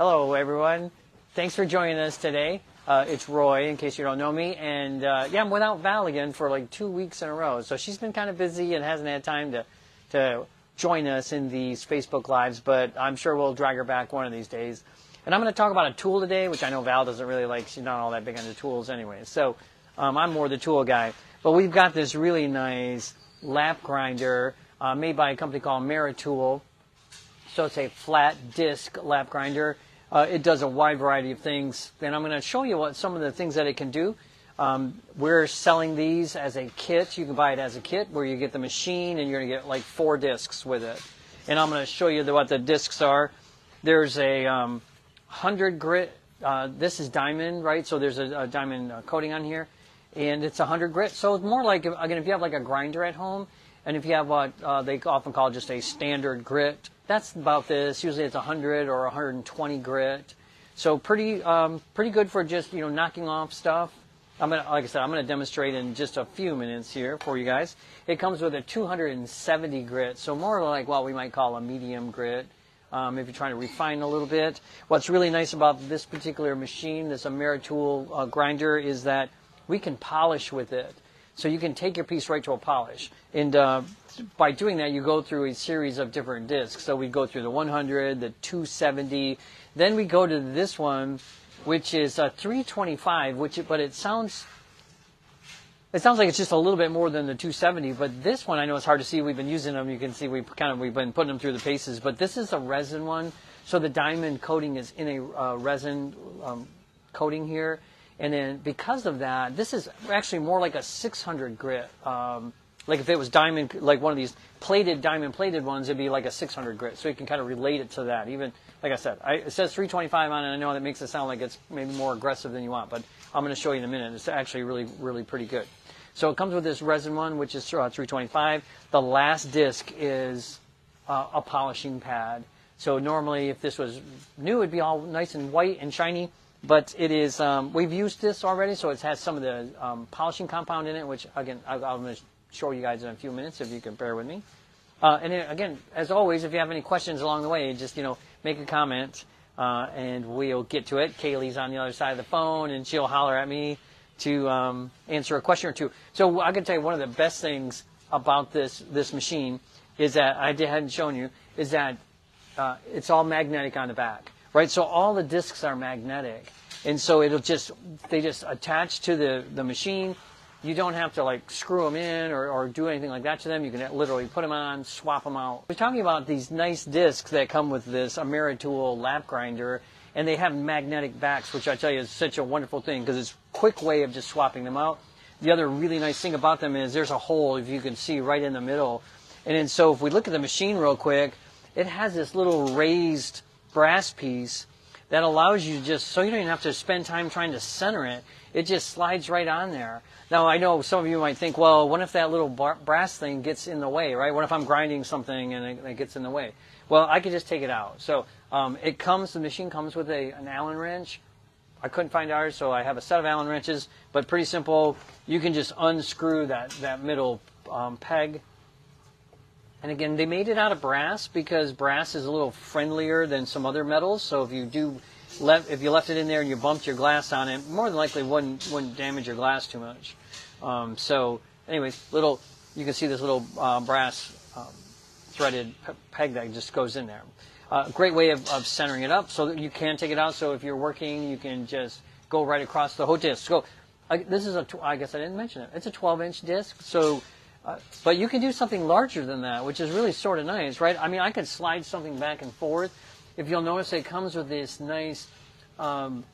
Hello, everyone. Thanks for joining us today. Uh, it's Roy, in case you don't know me, and uh, yeah, I'm without Val again for like two weeks in a row. So she's been kind of busy and hasn't had time to to join us in these Facebook lives, but I'm sure we'll drag her back one of these days. And I'm going to talk about a tool today, which I know Val doesn't really like. She's not all that big into tools anyway. So um, I'm more the tool guy. But we've got this really nice lap grinder uh, made by a company called Ameritool. So it's a flat disc lap grinder. Uh, it does a wide variety of things, and I'm going to show you what some of the things that it can do. Um, we're selling these as a kit. You can buy it as a kit where you get the machine and you're going to get like four discs with it. And I'm going to show you the, what the discs are. There's a um, 100 grit. Uh, this is diamond, right? So there's a, a diamond uh, coating on here, and it's 100 grit. So it's more like again, if you have like a grinder at home, and if you have what uh, they often call just a standard grit, that's about this. Usually it's 100 or 120 grit. So pretty, um, pretty good for just you know knocking off stuff. I'm gonna, like I said, I'm gonna demonstrate in just a few minutes here for you guys. It comes with a 270 grit, so more like what we might call a medium grit. Um, if you're trying to refine a little bit. What's really nice about this particular machine, this Ameritool uh, grinder, is that we can polish with it. So you can take your piece right to a polish. And uh, by doing that, you go through a series of different discs. So we go through the 100, the 270, then we go to this one, which is a 325, which but it sounds it sounds like it's just a little bit more than the 270, but this one I know it's hard to see. We've been using them. You can see we kind of we've been putting them through the paces. But this is a resin one, so the diamond coating is in a uh, resin um, coating here, and then because of that, this is actually more like a 600 grit. Um, like if it was diamond, like one of these plated diamond plated ones, it'd be like a 600 grit. So you can kind of relate it to that. Even like I said, I, it says 325 on it. I know that makes it sound like it's maybe more aggressive than you want, but I'm going to show you in a minute. It's actually really, really pretty good. So it comes with this resin one, which is uh, 325. The last disc is uh, a polishing pad. So normally, if this was new, it'd be all nice and white and shiny. But it is. Um, we've used this already, so it has some of the um, polishing compound in it, which again I'm going to show you guys in a few minutes if you can bear with me. Uh, and again, as always, if you have any questions along the way, just you know make a comment, uh, and we'll get to it. Kaylee's on the other side of the phone, and she'll holler at me to um, answer a question or two. So I can tell you one of the best things about this this machine is that I hadn't shown you is that uh, it's all magnetic on the back, right? So all the discs are magnetic, and so it'll just they just attach to the the machine. You don't have to like screw them in or, or do anything like that to them. You can literally put them on, swap them out. We're talking about these nice discs that come with this Ameritool lap grinder and they have magnetic backs, which I tell you is such a wonderful thing because it's a quick way of just swapping them out. The other really nice thing about them is there's a hole, if you can see, right in the middle. And then so if we look at the machine real quick, it has this little raised brass piece that allows you to just, so you don't even have to spend time trying to center it. It just slides right on there. Now I know some of you might think, well, what if that little brass thing gets in the way, right? What if I'm grinding something and it, it gets in the way? Well, I could just take it out. So um, it comes, the machine comes with a, an Allen wrench. I couldn't find ours, so I have a set of Allen wrenches, but pretty simple. You can just unscrew that, that middle um, peg. And again, they made it out of brass because brass is a little friendlier than some other metals. So if you do, left, if you left it in there and you bumped your glass on it, more than likely wouldn't wouldn't damage your glass too much. Um, so, anyways, little you can see this little uh, brass um, threaded peg that just goes in there. A uh, great way of, of centering it up so that you can take it out. So if you're working, you can just go right across the whole disc. So uh, this is a, I guess I didn't mention it. It's a 12 inch disc. So, uh, but you can do something larger than that, which is really sort of nice, right? I mean, I could slide something back and forth. If you'll notice, it comes with this nice um,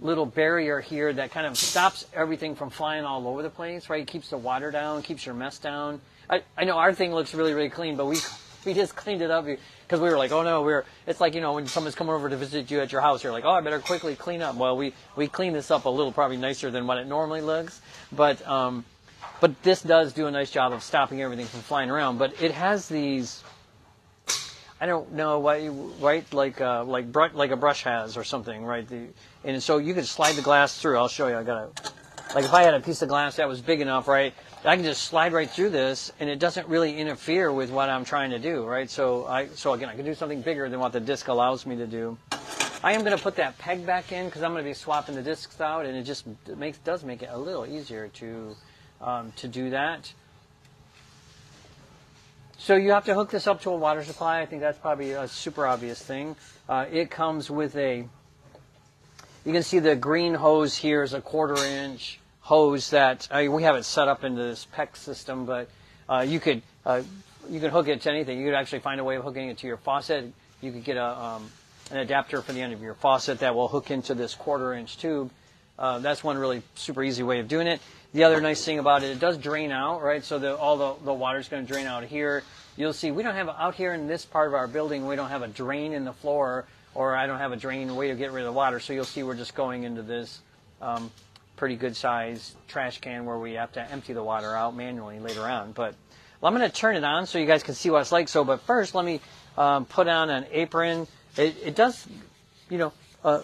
little barrier here that kind of stops everything from flying all over the place, right? It keeps the water down, keeps your mess down. I, I know our thing looks really, really clean, but we we just cleaned it up because we were like, oh no, we're. It's like you know when someone's coming over to visit you at your house, you're like, oh, I better quickly clean up. Well, we we clean this up a little, probably nicer than what it normally looks, but um, but this does do a nice job of stopping everything from flying around. But it has these. I don't know you, right like uh, like br- like a brush has or something, right? The, and so you can slide the glass through. I'll show you. I got a like if I had a piece of glass that was big enough, right? I can just slide right through this, and it doesn't really interfere with what I'm trying to do, right? So I, so again, I can do something bigger than what the disc allows me to do. I am going to put that peg back in because I'm going to be swapping the discs out, and it just makes does make it a little easier to um, to do that. So you have to hook this up to a water supply. I think that's probably a super obvious thing. Uh, it comes with a. You can see the green hose here is a quarter inch hose that uh, we have it set up into this PEX system, but uh, you could uh, you could hook it to anything. You could actually find a way of hooking it to your faucet. You could get a um, an adapter for the end of your faucet that will hook into this quarter inch tube. Uh, that's one really super easy way of doing it. The other nice thing about it, it does drain out, right? So the, all the, the water is going to drain out here. You'll see we don't have out here in this part of our building, we don't have a drain in the floor, or I don't have a drain way to get rid of the water. So you'll see we're just going into this um, pretty good size trash can where we have to empty the water out manually later on. But well, I'm going to turn it on so you guys can see what it's like. So, but first, let me um, put on an apron. It, it does, you know, uh,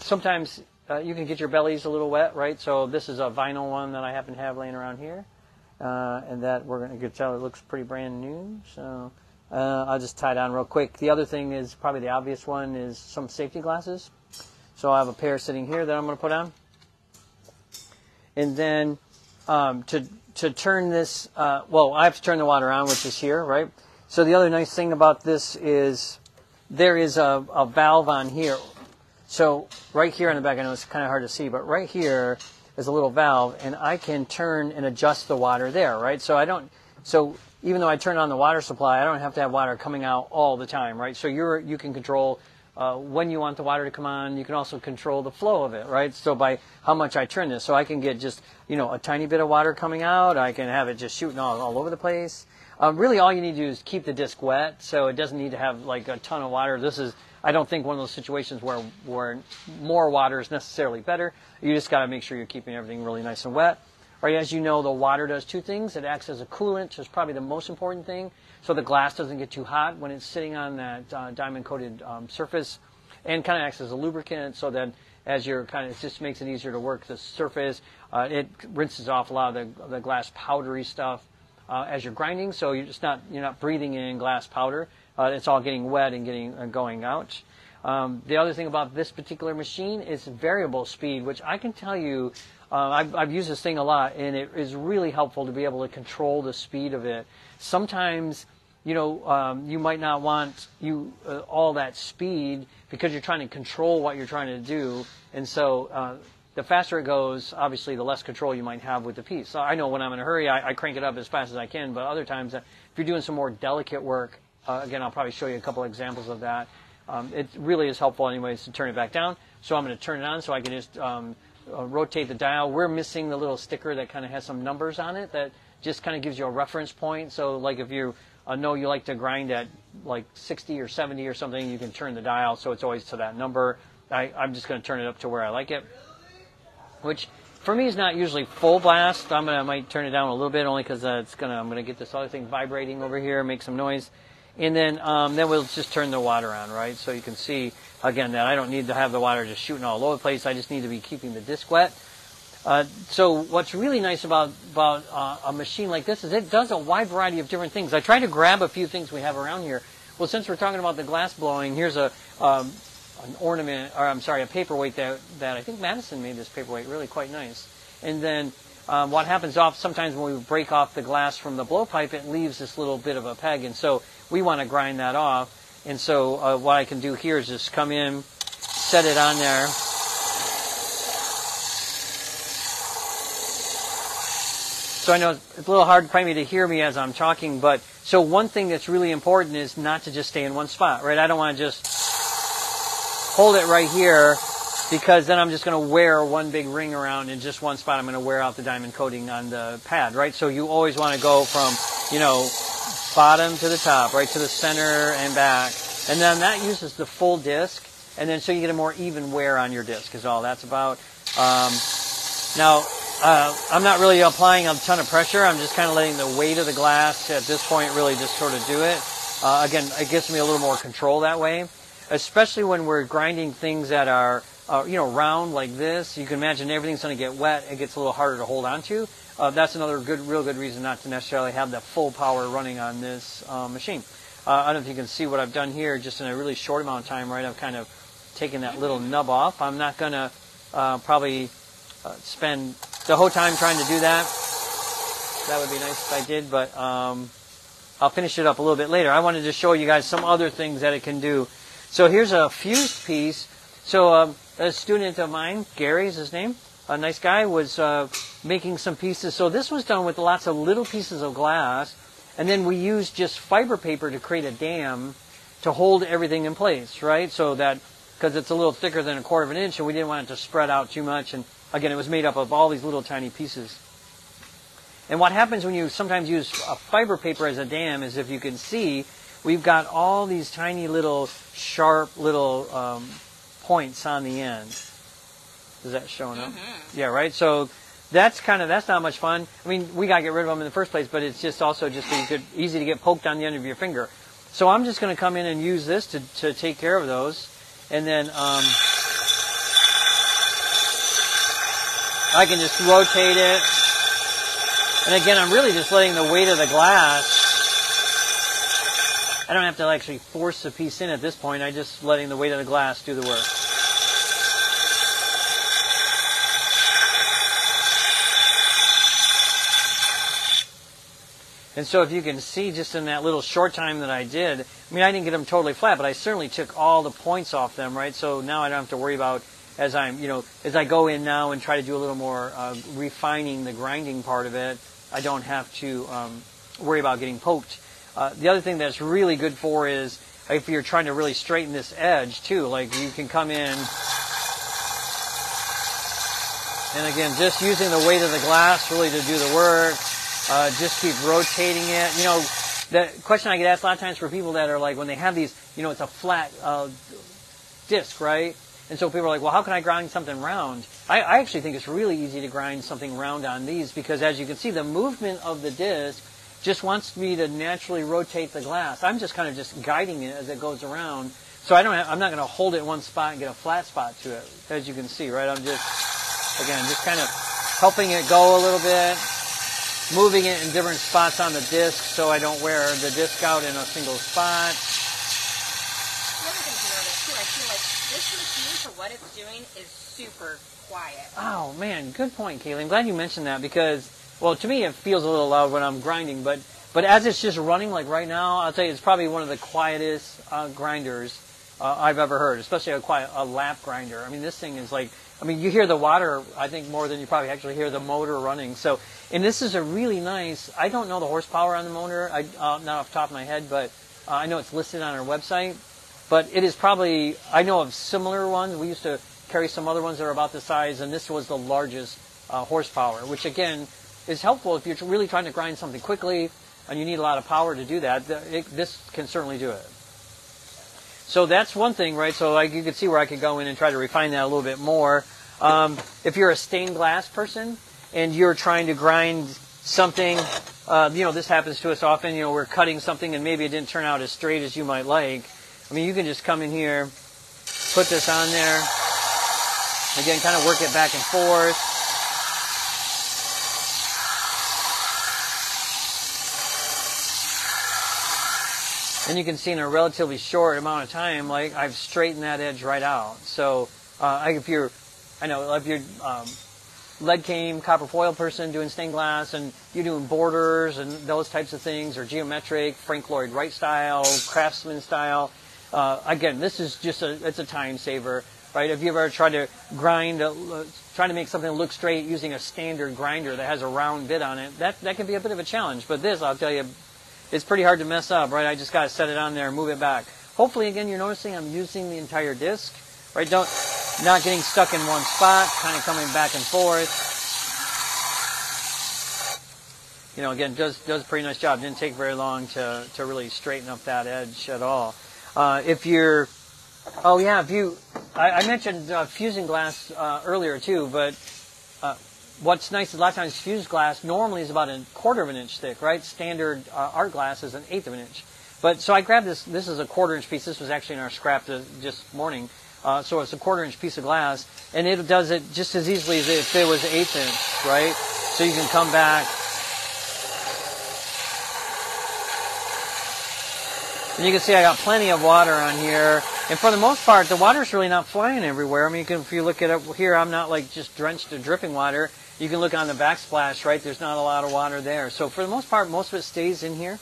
sometimes uh, you can get your bellies a little wet, right? So this is a vinyl one that I happen to have laying around here. Uh, and that we're going to get tell it looks pretty brand new. So uh, I'll just tie it on real quick. The other thing is probably the obvious one is some safety glasses. So I have a pair sitting here that I'm going to put on. And then um, to to turn this, uh, well, I have to turn the water on, which is here, right? So the other nice thing about this is there is a, a valve on here so right here on the back, I know it's kind of hard to see, but right here is a little valve, and I can turn and adjust the water there, right? So I don't, so even though I turn on the water supply, I don't have to have water coming out all the time, right? So you're, you can control uh, when you want the water to come on. You can also control the flow of it, right? So by how much I turn this, so I can get just you know a tiny bit of water coming out. I can have it just shooting all, all over the place. Um, really, all you need to do is keep the disc wet, so it doesn't need to have like a ton of water. This is I don't think one of those situations where where more water is necessarily better. You just got to make sure you're keeping everything really nice and wet. Or as you know, the water does two things. It acts as a coolant, which is probably the most important thing. So the glass doesn't get too hot when it's sitting on that uh, diamond coated um, surface, and kind of acts as a lubricant. So that as you're kind of, it just makes it easier to work the surface. Uh, it rinses off a lot of the, the glass powdery stuff uh, as you're grinding. So you're just not you're not breathing in glass powder. Uh, it's all getting wet and getting uh, going out. Um, the other thing about this particular machine is variable speed, which I can tell you, uh, I've, I've, used this thing a lot, and it is really helpful to be able to control the speed of it. Sometimes, you know, um, you might not want you uh, all that speed because you're trying to control what you're trying to do, and so uh, the faster it goes, obviously, the less control you might have with the piece. So I know when I'm in a hurry, I, I crank it up as fast as I can, but other times, uh, if you're doing some more delicate work, uh, again, I'll probably show you a couple examples of that. Um, it really is helpful anyways to turn it back down. So I'm going to turn it on so I can just um, uh, rotate the dial. We're missing the little sticker that kind of has some numbers on it that just kind of gives you a reference point. So like if you uh, know you like to grind at like 60 or 70 or something, you can turn the dial so it's always to that number. I, I'm just going to turn it up to where I like it, which for me is not usually full blast. I'm gonna I might turn it down a little bit only because uh, it's gonna I'm gonna get this other thing vibrating over here, make some noise. And then, um, then we'll just turn the water on, right? So you can see, again, that I don't need to have the water just shooting all over the place. I just need to be keeping the disc wet. Uh, so what's really nice about, about uh, a machine like this is it does a wide variety of different things. I try to grab a few things we have around here. Well, since we're talking about the glass blowing, here's a, um, an ornament, or I'm sorry, a paperweight that, that I think Madison made this paperweight really quite nice. And then um, what happens off sometimes when we break off the glass from the blowpipe, it leaves this little bit of a peg. And so we want to grind that off. And so uh, what I can do here is just come in, set it on there. So I know it's a little hard for me to hear me as I'm talking, but so one thing that's really important is not to just stay in one spot, right? I don't want to just hold it right here because then I'm just going to wear one big ring around in just one spot. I'm going to wear out the diamond coating on the pad, right? So you always want to go from, you know, bottom to the top, right to the center and back. And then that uses the full disc. And then so you get a more even wear on your disc is all that's about. Um, now, uh, I'm not really applying a ton of pressure. I'm just kind of letting the weight of the glass at this point really just sort of do it. Uh, again, it gives me a little more control that way, especially when we're grinding things that are, uh, you know, round like this. You can imagine everything's going to get wet. It gets a little harder to hold on to. Uh, that's another good, real good reason not to necessarily have the full power running on this uh, machine. Uh, I don't know if you can see what I've done here just in a really short amount of time, right? I've kind of taking that little nub off. I'm not going to uh, probably uh, spend the whole time trying to do that. That would be nice if I did, but um, I'll finish it up a little bit later. I wanted to show you guys some other things that it can do. So here's a fused piece. So um, a student of mine, Gary is his name, a nice guy, was uh, making some pieces. So this was done with lots of little pieces of glass, and then we used just fiber paper to create a dam to hold everything in place, right? So that because it's a little thicker than a quarter of an inch, and we didn't want it to spread out too much. And again, it was made up of all these little tiny pieces. And what happens when you sometimes use a fiber paper as a dam is, if you can see, we've got all these tiny little sharp little um, points on the end. Is that showing up? Mm-hmm. Yeah, right. So that's kind of that's not much fun. I mean, we got to get rid of them in the first place, but it's just also just so you could, easy to get poked on the end of your finger. So I'm just going to come in and use this to, to take care of those. And then um, I can just rotate it. And again, I'm really just letting the weight of the glass I don't have to actually force the piece in at this point. I'm just letting the weight of the glass do the work. And so if you can see just in that little short time that I did, I mean, I didn't get them totally flat, but I certainly took all the points off them, right? So now I don't have to worry about as I'm, you know, as I go in now and try to do a little more uh, refining the grinding part of it, I don't have to um, worry about getting poked. Uh, the other thing that's really good for is if you're trying to really straighten this edge too, like you can come in and again, just using the weight of the glass really to do the work. Uh, just keep rotating it. You know, the question I get asked a lot of times for people that are like, when they have these, you know, it's a flat uh, disc, right? And so people are like, well, how can I grind something round? I, I actually think it's really easy to grind something round on these because as you can see, the movement of the disc just wants me to naturally rotate the glass. I'm just kind of just guiding it as it goes around. So I don't have, I'm not going to hold it in one spot and get a flat spot to it, as you can see, right? I'm just, again, just kind of helping it go a little bit, moving it in different spots on the disc so I don't wear the disc out in a single spot. The thing to notice too, I feel like this machine for what it's doing is super quiet. Oh man, good point, Kaylee. I'm glad you mentioned that because, well, to me it feels a little loud when I'm grinding, but but as it's just running, like right now, I'll tell you, it's probably one of the quietest uh, grinders uh, I've ever heard, especially a quiet a lap grinder. I mean, this thing is like, I mean, you hear the water, I think, more than you probably actually hear the motor running. So and this is a really nice, I don't know the horsepower on the motor, I, uh, not off the top of my head, but uh, I know it's listed on our website. But it is probably, I know of similar ones. We used to carry some other ones that are about the size, and this was the largest uh, horsepower, which again is helpful if you're really trying to grind something quickly and you need a lot of power to do that. It, this can certainly do it. So that's one thing, right? So like you can see where I could go in and try to refine that a little bit more. Um, if you're a stained glass person, and you're trying to grind something, uh, you know, this happens to us often. You know, we're cutting something and maybe it didn't turn out as straight as you might like. I mean, you can just come in here, put this on there. Again, kind of work it back and forth. And you can see in a relatively short amount of time, like I've straightened that edge right out. So uh, if you're, I know if you're um, lead came copper foil person doing stained glass and you're doing borders and those types of things or geometric frank lloyd wright style craftsman style uh, again this is just a it's a time saver right if you ever tried to grind uh, trying to make something look straight using a standard grinder that has a round bit on it that that can be a bit of a challenge but this i'll tell you it's pretty hard to mess up right i just got to set it on there and move it back hopefully again you're noticing i'm using the entire disc right don't not getting stuck in one spot, kind of coming back and forth. You know, again, does does a pretty nice job. Didn't take very long to, to really straighten up that edge at all. Uh, if you're, oh yeah, if you, I, I mentioned uh, fusing glass uh, earlier too, but what's nice is a lot of times fused glass normally is about a quarter of an inch thick, right? Standard uh, art glass is an eighth of an inch. But so I grabbed this. This is a quarter inch piece. This was actually in our scrap just morning. Uh, so it's a quarter inch piece of glass, and it does it just as easily as if it was eighth inch, right? So you can come back. And you can see I got plenty of water on here. And for the most part, the water's really not flying everywhere. I mean, you can, if you look at it here, I'm not like just drenched in dripping water. You can look on the backsplash, right? There's not a lot of water there. So for the most part, most of it stays in here.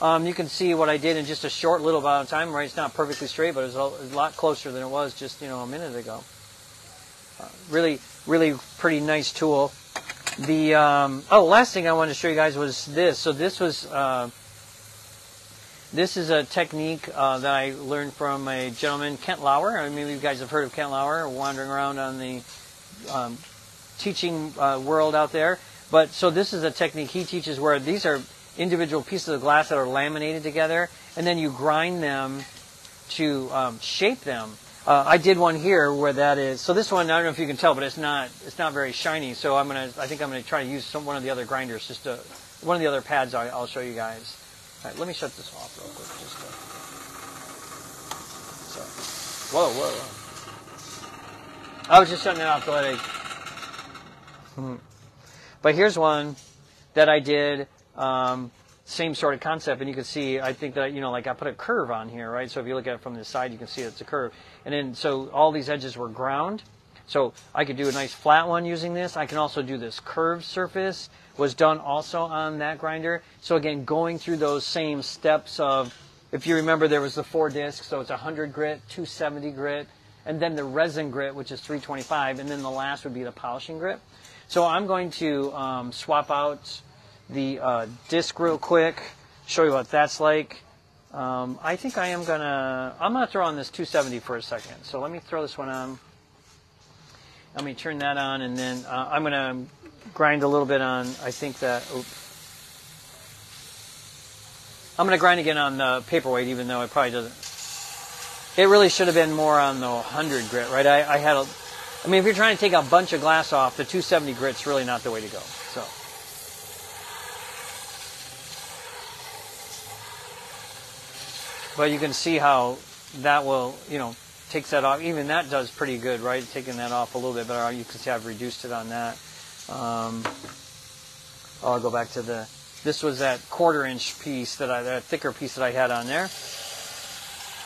Um, you can see what I did in just a short little amount of time, right? It's not perfectly straight, but it's a, lot closer than it was just, you know, a minute ago. Uh, really, really pretty nice tool. The, um, oh, last thing I wanted to show you guys was this. So this was, uh, this is a technique uh, that I learned from a gentleman, Kent Lauer. I mean, you guys have heard of Kent Lauer, wandering around on the um, teaching uh, world out there. But so this is a technique he teaches where these are individual pieces of glass that are laminated together, and then you grind them to um, shape them. Uh, I did one here where that is. So this one, I don't know if you can tell, but it's not it's not very shiny. So I'm gonna I think I'm gonna try to use some one of the other grinders, just to, one of the other pads. I, I'll show you guys. All right, let me shut this off real quick. Just to, so, whoa, whoa, whoa. I was just shutting it off to let it. But here's one that I did um, same sort of concept, and you can see, I think that, you know, like I put a curve on here, right? So if you look at it from the side, you can see it's a curve. And then, so all these edges were ground. So I could do a nice flat one using this. I can also do this curved surface, was done also on that grinder. So again, going through those same steps of, if you remember, there was the four discs, so it's 100 grit, 270 grit, and then the resin grit, which is 325, and then the last would be the polishing grit. So I'm going to um, swap out the uh, disc real quick, show you what that's like. Um, I think I am gonna, I'm gonna throw on this 270 for a second. So let me throw this one on. Let me turn that on and then uh, I'm gonna grind a little bit on, I think that, oops. I'm gonna grind again on the paperweight even though it probably doesn't. It really should have been more on the 100 grit, right? I, I had a, I mean, if you're trying to take a bunch of glass off, the 270 grit's really not the way to go. So. But you can see how that will, you know, takes that off. Even that does pretty good, right? Taking that off a little bit better. You can see I've reduced it on that. Um, I'll go back to the, this was that quarter inch piece that I, that thicker piece that I had on there.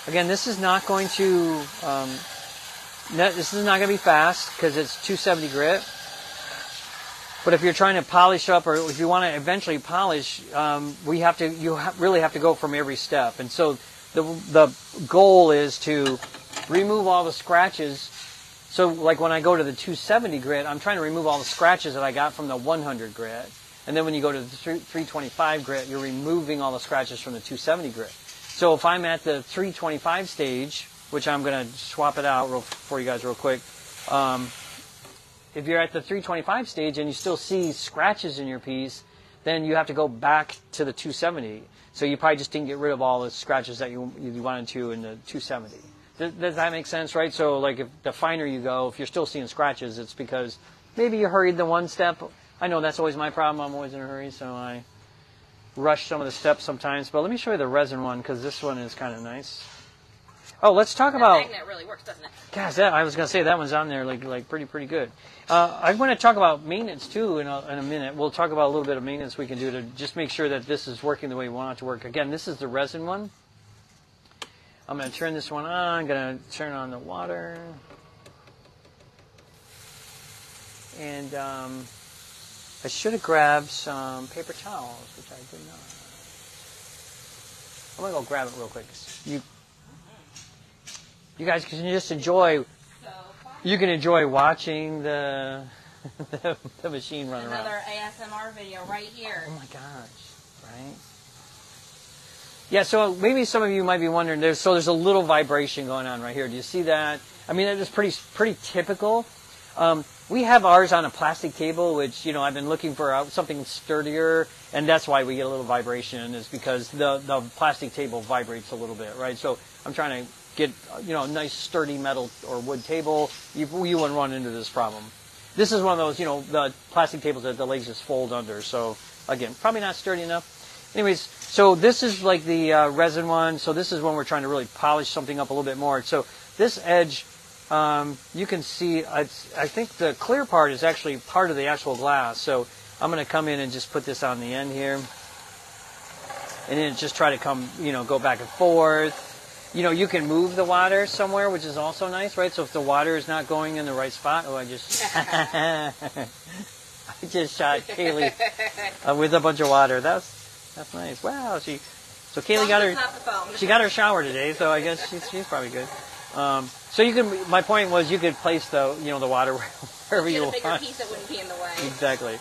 Again, this is not going to, um, this is not going to be fast because it's 270 grit. But if you're trying to polish up, or if you want to eventually polish, um, we have to. You ha- really have to go from every step. And so the, the goal is to remove all the scratches. So like when I go to the 270 grit, I'm trying to remove all the scratches that I got from the 100 grit. And then when you go to the 325 grit, you're removing all the scratches from the 270 grit. So if I'm at the 325 stage, which I'm going to swap it out real, for you guys real quick. Um, if you're at the 325 stage and you still see scratches in your piece, then you have to go back to the 270. So you probably just didn't get rid of all the scratches that you, you wanted to in the 270. Does, does that make sense, right? So like if the finer you go, if you're still seeing scratches, it's because maybe you hurried the one step. I know that's always my problem. I'm always in a hurry, so I rush some of the steps sometimes. But let me show you the resin one because this one is kind of nice. Oh, let's talk That about. magnet really works, doesn't it? Gosh, that I was gonna say that one's on there like like pretty pretty good. Uh, I want to talk about maintenance too in a, in a minute. We'll talk about a little bit of maintenance we can do to just make sure that this is working the way we want it to work. Again, this is the resin one. I'm gonna turn this one on. I'm gonna turn on the water, and um, I should have grabbed some paper towels, which I did not. I'm gonna go grab it real quick. You you guys can just enjoy you can enjoy watching the the, the machine run around. Another ASMR video right here. Oh my gosh, right? Yeah, so maybe some of you might be wondering. There's so there's a little vibration going on right here. Do you see that? I mean, that is pretty pretty typical. Um, we have ours on a plastic table, which you know I've been looking for something sturdier, and that's why we get a little vibration. Is because the the plastic table vibrates a little bit, right? So I'm trying to get you know a nice sturdy metal or wood table. You you wouldn't run into this problem. This is one of those you know the plastic tables that the legs just fold under. So again, probably not sturdy enough. Anyways, so this is like the uh, resin one. So this is when we're trying to really polish something up a little bit more. So this edge, um, you can see, I think the clear part is actually part of the actual glass. So I'm going to come in and just put this on the end here. and then just try to come, you know, go back and forth. You know, you can move the water somewhere, which is also nice, right? So if the water is not going in the right spot, oh, I just, I just shot Kaylee uh, with a bunch of water. That's that's nice. Wow, she. So Kaylee got her. Not the phone. She got her shower today, so I guess she's she's probably good. Um, so you can. My point was, you could place the you know the water wherever you a want. piece that wouldn't be in the way. Exactly.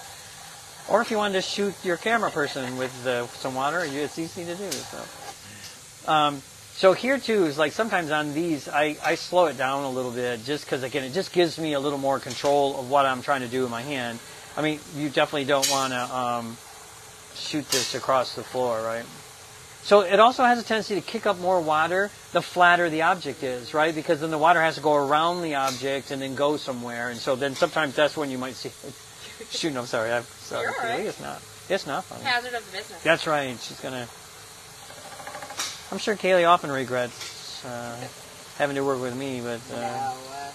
Or if you wanted to shoot your camera person with uh, some water, it's easy to do. So, um, so here too is like sometimes on these, I, I slow it down a little bit just because again, it just gives me a little more control of what I'm trying to do in my hand. I mean, you definitely don't want to um, shoot this across the floor, right? So it also has a tendency to kick up more water the flatter the object is, right? Because then the water has to go around the object and then go somewhere, and so then sometimes that's when you might see it shooting. I'm sorry, I'm sorry, You're all right. It's not. It's not funny. Hazard of the business. That's right. She's gonna. I'm sure Kaylee often regrets uh, having to work with me, but uh, No, uh,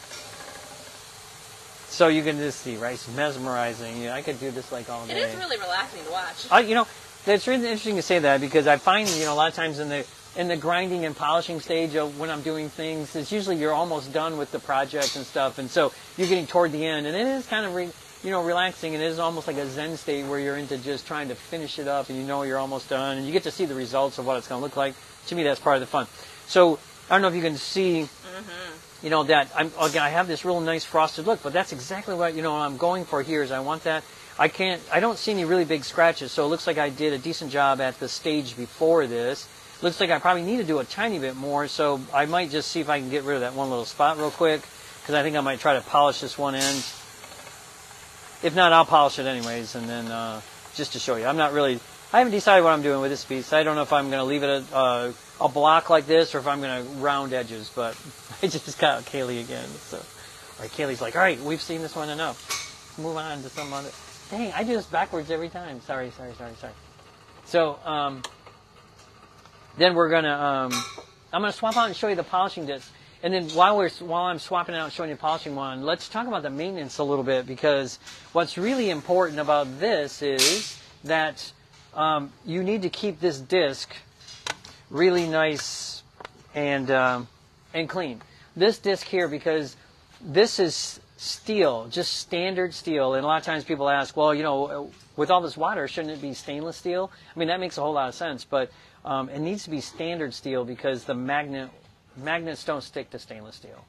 so you can just see, right? It's mesmerizing. You know, I could do this like all day. It is really relaxing to watch. I, you know, it's really interesting to say that because I find, you know, a lot of times in the in the grinding and polishing stage of when I'm doing things, it's usually you're almost done with the project and stuff, and so you're getting toward the end, and it is kind of, re, you know, relaxing, and it is almost like a Zen state where you're into just trying to finish it up, and you know you're almost done, and you get to see the results of what it's going to look like. To me, that's part of the fun. So I don't know if you can see you know that I'm again I have this real nice frosted look, but that's exactly what you know I'm going for here is I want that. I can't I don't see any really big scratches, so it looks like I did a decent job at the stage before this. Looks like I probably need to do a tiny bit more, so I might just see if I can get rid of that one little spot real quick, because I think I might try to polish this one end. If not, I'll polish it anyways, and then uh, just to show you, I'm not really. I haven't decided what I'm doing with this piece. I don't know if I'm going to leave it a, a block like this or if I'm going to round edges, but I just got Kaylee again. So, right, Kaylee's like, all right, we've seen this one enough. Move on to some other. Dang, I do this backwards every time. Sorry, sorry, sorry, sorry. So, um, then we're gonna, um, I'm gonna swap out and show you the polishing disc. And then while we're while I'm swapping out and showing you the polishing one, let's talk about the maintenance a little bit because what's really important about this is that um, you need to keep this disc really nice and um, and clean. This disc here because this is steel, just standard steel. And a lot of times people ask, well, you know, with all this water, shouldn't it be stainless steel? I mean, that makes a whole lot of sense, but um, it needs to be standard steel because the magnet magnets don't stick to stainless steel.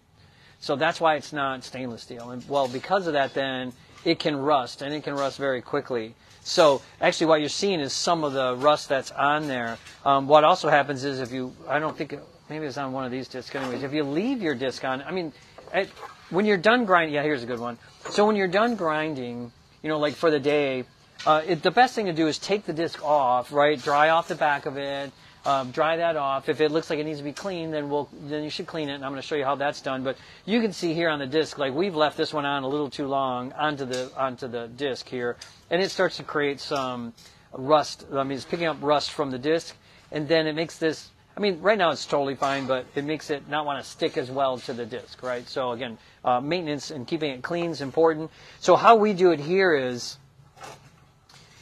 So that's why it's not stainless steel. And well, because of that, then it can rust, and it can rust very quickly. So actually, what you're seeing is some of the rust that's on there. Um, what also happens is if you, I don't think, it, maybe it's on one of these discs. Anyways, if you leave your disc on, I mean, it, when you're done grinding, yeah, here's a good one. So when you're done grinding, you know, like for the day, uh, it, the best thing to do is take the disc off, right? Dry off the back of it. Um, dry that off. If it looks like it needs to be cleaned, then we'll then you should clean it. And I'm going to show you how that's done. But you can see here on the disc, like we've left this one on a little too long onto the onto the disc here, and it starts to create some rust. I mean, it's picking up rust from the disc, and then it makes this. I mean, right now it's totally fine, but it makes it not want to stick as well to the disc, right? So again, uh, maintenance and keeping it clean is important. So how we do it here is,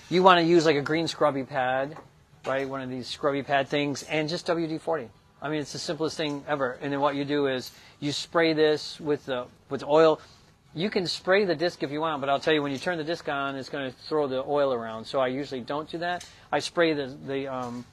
you want to use like a green scrubby pad, right? One of these scrubby pad things, and just WD-40. I mean, it's the simplest thing ever. And then what you do is you spray this with the with oil. You can spray the disc if you want, but I'll tell you when you turn the disc on, it's going to throw the oil around. So I usually don't do that. I spray the the um,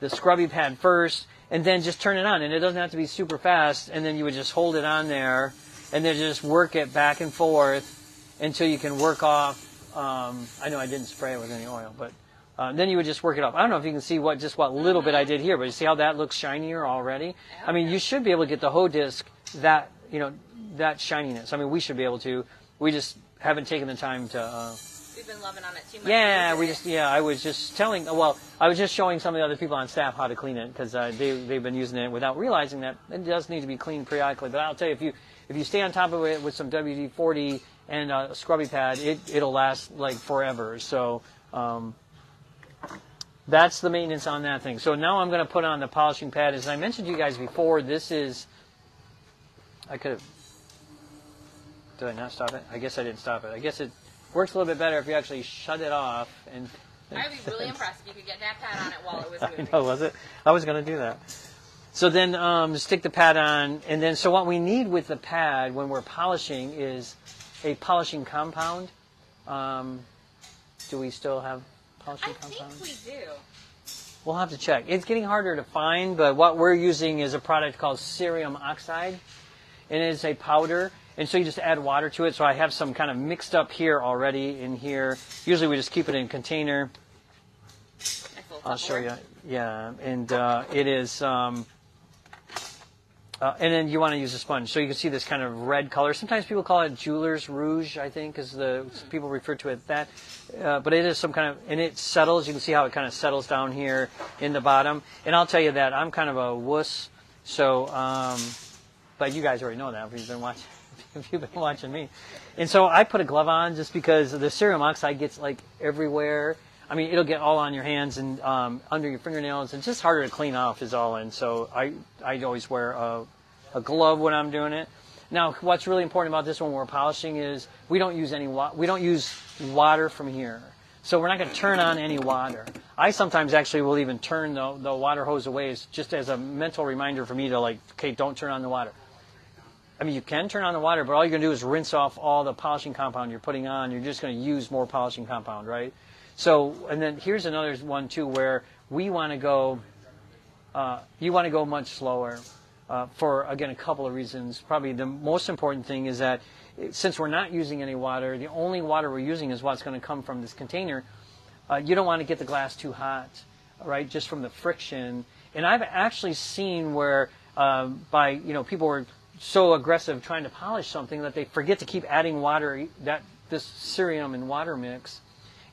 the scrubby pad first, and then just turn it on. And it doesn't have to be super fast. And then you would just hold it on there, and then just work it back and forth until you can work off. Um, I know I didn't spray it with any oil, but uh, then you would just work it off. I don't know if you can see what just what little bit I did here, but you see how that looks shinier already. I mean, you should be able to get the whole disc that you know that shininess. I mean, we should be able to. We just haven't taken the time to. Uh, We've been loving on it too much. yeah, we just yeah. I was just telling. Well, I was just showing some of the other people on staff how to clean it because uh, they they've been using it without realizing that it does need to be cleaned periodically. But I'll tell you, if you if you stay on top of it with some WD forty and a scrubby pad, it it'll last like forever. So. Um, that's the maintenance on that thing. So now I'm going to put on the polishing pad. As I mentioned to you guys before, this is. I could have. Did I not stop it? I guess I didn't stop it. I guess it works a little bit better if you actually shut it off and I would be really impressed if you could get that pad on it while it was I know, was it? I was going to do that. So then um, stick the pad on, and then so what we need with the pad when we're polishing is a polishing compound. Um, do we still have polishing I think compound? we do. We'll have to check. It's getting harder to find, but what we're using is a product called cerium oxide, and it's a powder. And so you just add water to it. So I have some kind of mixed up here already in here. Usually we just keep it in a container. I'll show you. Yeah, and uh, it is. Um, uh, and then you want to use a sponge, so you can see this kind of red color. Sometimes people call it jeweler's rouge, I think, is the people refer to it that. Uh, but it is some kind of, and it settles. You can see how it kind of settles down here in the bottom. And I'll tell you that I'm kind of a wuss, so. Um, but you guys already know that if you've been watching. If you've been watching me, and so I put a glove on just because the cerium oxide gets like everywhere. I mean, it'll get all on your hands and um, under your fingernails. It's just harder to clean off, is all. And so I I always wear a, a glove when I'm doing it. Now, what's really important about this when we're polishing is we don't use any wa- we don't use water from here. So we're not going to turn on any water. I sometimes actually will even turn the, the water hose away as- just as a mental reminder for me to like, okay, don't turn on the water. I mean, you can turn on the water, but all you're going to do is rinse off all the polishing compound you're putting on. You're just going to use more polishing compound, right? So, and then here's another one too, where we want to go. Uh, you want to go much slower, uh, for again a couple of reasons. Probably the most important thing is that eh, since we're not using any water, the only water we're using is what's going to come from this container. Uh, you don't want to get the glass too hot, right? Just from the friction. And I've actually seen where um, by you know people were so aggressive trying to polish something that they forget to keep adding water that this cerium and water mix,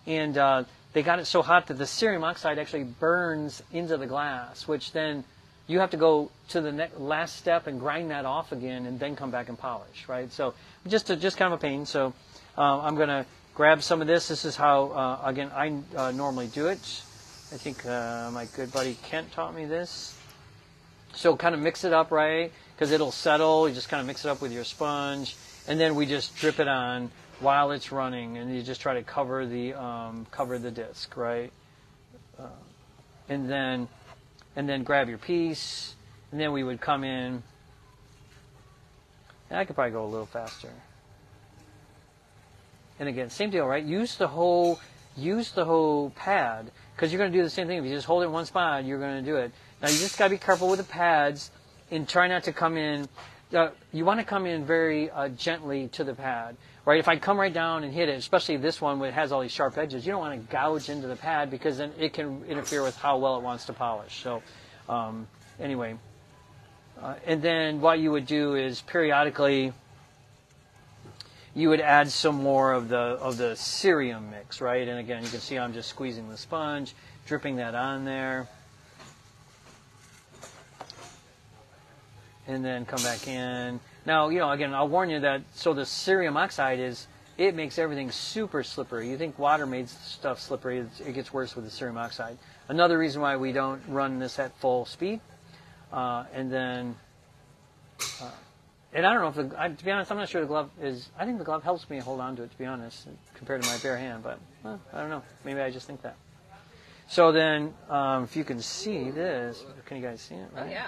and uh, they got it so hot that the cerium oxide actually burns into the glass, which then you have to go to the ne- last step and grind that off again, and then come back and polish, right? So just just kind of a pain. So uh, I'm going to grab some of this. This is how uh, again I uh, normally do it. I think uh, my good buddy Kent taught me this. So kind of mix it up right because it'll settle. You just kind of mix it up with your sponge, and then we just drip it on while it's running, and you just try to cover the um, cover the disc, right? Uh, and then and then grab your piece, and then we would come in. And I could probably go a little faster. And again, same deal, right? Use the whole use the whole pad because you're going to do the same thing. If you just hold it in one spot, you're going to do it. Now you just got to be careful with the pads and try not to come in. Uh, you want to come in very uh, gently to the pad, right? If I come right down and hit it, especially this one where it has all these sharp edges, you don't want to gouge into the pad because then it can interfere with how well it wants to polish. So, um, anyway, uh, and then what you would do is periodically you would add some more of the of the cerium mix, right? And again, you can see I'm just squeezing the sponge, dripping that on there. And then come back in. Now, you know, again, I'll warn you that so the cerium oxide is it makes everything super slippery. You think water makes stuff slippery, it gets worse with the cerium oxide. Another reason why we don't run this at full speed. Uh, and then uh, and I don't know if the, I, to be honest, I'm not sure the glove is. I think the glove helps me hold on to it, to be honest, compared to my bare hand. But well, I don't know. Maybe I just think that. So then, um, if you can see this, can you guys see it? Oh yeah.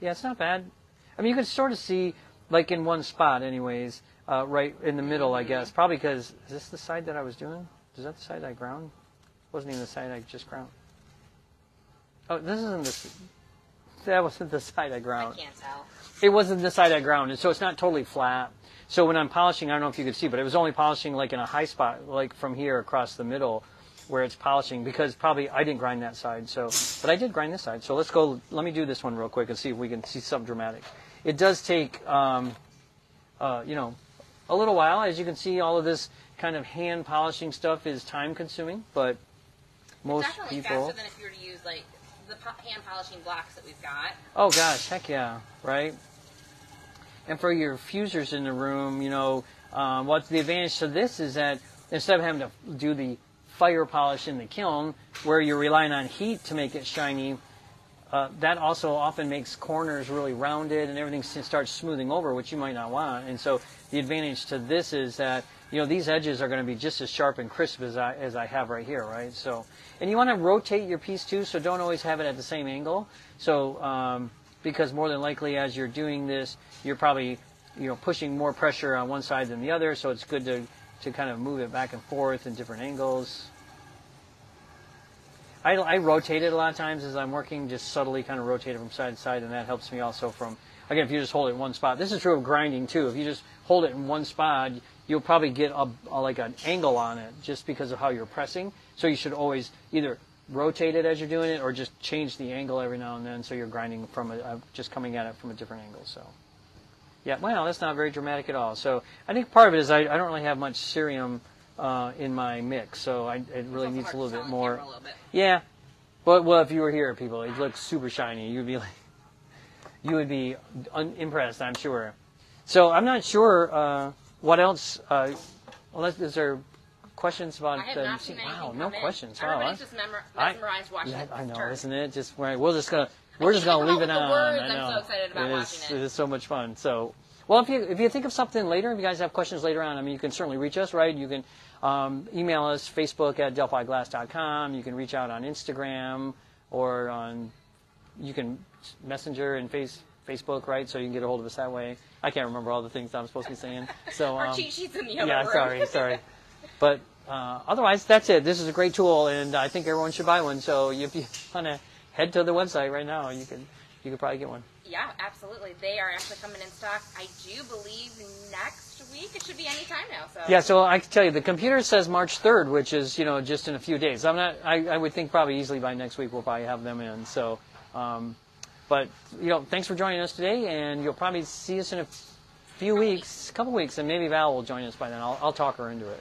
Yeah, it's not bad. I mean, you can sort of see, like in one spot, anyways, uh, right in the middle, I guess. Probably because is this the side that I was doing? Is that the side I ground? Wasn't even the side I just ground. Oh, this isn't the. That wasn't the side I ground. I can't tell. It wasn't the side I ground, and so it's not totally flat. So when I'm polishing, I don't know if you could see, but it was only polishing like in a high spot, like from here across the middle, where it's polishing because probably I didn't grind that side. So, but I did grind this side. So let's go. Let me do this one real quick and see if we can see something dramatic. It does take, um, uh, you know, a little while. As you can see, all of this kind of hand polishing stuff is time consuming, but most Definitely people. faster than if you were to use like the hand polishing blocks that we've got. Oh gosh, heck yeah, right? And for your fusers in the room, you know, um, what's the advantage to this is that instead of having to do the fire polish in the kiln, where you're relying on heat to make it shiny, uh, that also often makes corners really rounded and everything starts smoothing over, which you might not want. And so the advantage to this is that you know, these edges are going to be just as sharp and crisp as I, as I have right here, right? So, and you want to rotate your piece too, so don't always have it at the same angle. So, um, because more than likely as you're doing this, you're probably, you know, pushing more pressure on one side than the other, so it's good to, to kind of move it back and forth in different angles. I, I rotate it a lot of times as I'm working, just subtly kind of rotate it from side to side, and that helps me also from, again, if you just hold it in one spot. This is true of grinding too. If you just hold it in one spot, you'll probably get a, a, like an angle on it just because of how you're pressing. So you should always either rotate it as you're doing it or just change the angle every now and then so you're grinding from a, just coming at it from a different angle. So. Yeah, well, that's not very dramatic at all. So I think part of it is I, I don't really have much cerium uh, in my mix, so I, it really needs a little bit more. Little bit. Yeah, but well, if you were here, people, it looks super shiny. You'd be like, you would be un- impressed, I'm sure. So I'm not sure uh, what else. Uh, unless is there questions about I the not seen Wow, no in. questions. Wow, Everybody's I- just I- mesmerized watching yeah. I know, turn. isn't it? Just we're, we're just gonna we're just gonna leave it the on. words. I I'm know. so excited about It is- watching it. It is so much fun. So, well, if you if you think of something later, if you guys have questions later on, I mean, you can certainly reach us. Right? You can um, email us Facebook at DelphiGlass.com. You can reach out on Instagram or on you can messenger and face Facebook, right? So you can get a hold of us that way. I can't remember all the things that I'm supposed to be saying. So Our um, cheat sheets in the other yeah, room. sorry, sorry. But uh, otherwise, that's it. This is a great tool, and I think everyone should buy one. So if you want to head to the website right now, you can you could probably get one. Yeah, absolutely. They are actually coming in stock. I do believe next week. It should be any time now. So Yeah, so I can tell you, the computer says March 3rd, which is, you know, just in a few days. I'm not, I, I would think probably easily by next week we'll probably have them in. So, um, but, you know, thanks for joining us today, and you'll probably see us in a few weeks, a couple weeks, and maybe Val will join us by then. I'll, I'll talk her into it.